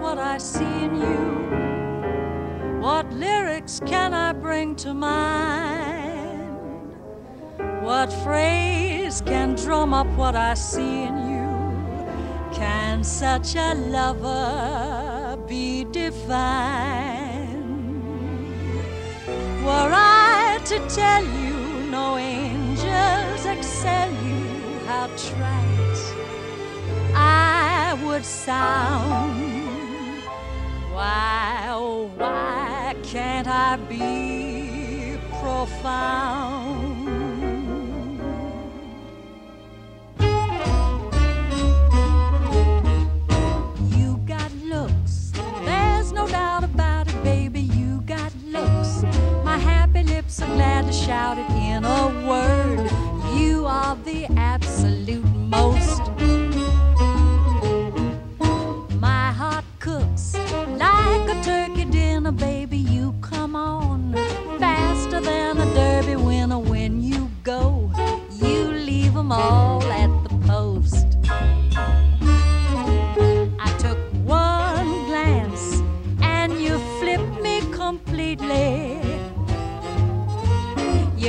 what I see in you? What lyrics can I bring to mind? What phrase can drum up what I see in you? Can such a lover be divine? Were I to tell you no angels excel you, how trite I would sound. Why, oh, why can't I be profound? You got looks, there's no doubt about it, baby. You got looks. My happy lips are glad to shout it in a word. You are the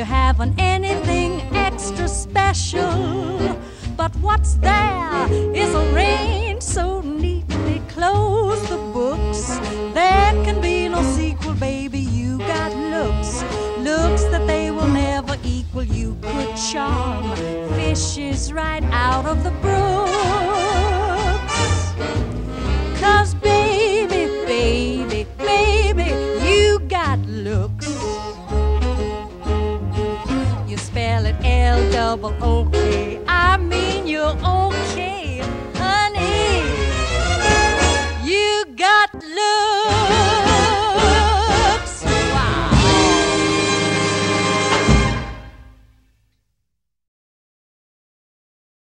You haven't anything extra special, but what's there is arranged so neatly. Close the books, there can be no sequel, baby. You got looks, looks that they will never equal. You could charm fishes right out of the brooks. double okay. I mean, you're okay.